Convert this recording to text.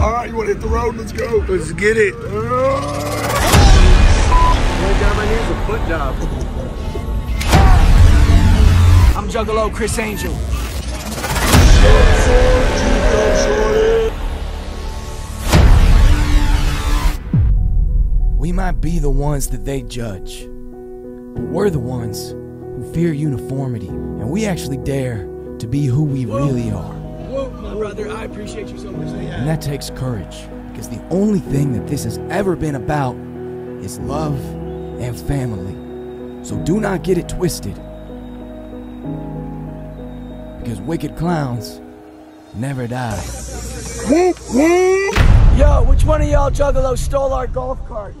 All right, you want to hit the road? Let's go. Let's get it. Only job I need is a foot job. I'm Juggalo Criss Angel. We might be the ones that they judge, but we're the ones who fear uniformity, and we actually dare to be who we really are. Whoa, my brother, I appreciate you so much. And that takes courage, because the only thing that this has ever been about is love and family. So do not get it twisted. Because wicked clowns never die. Yo, which one of y'all juggalos stole our golf cart?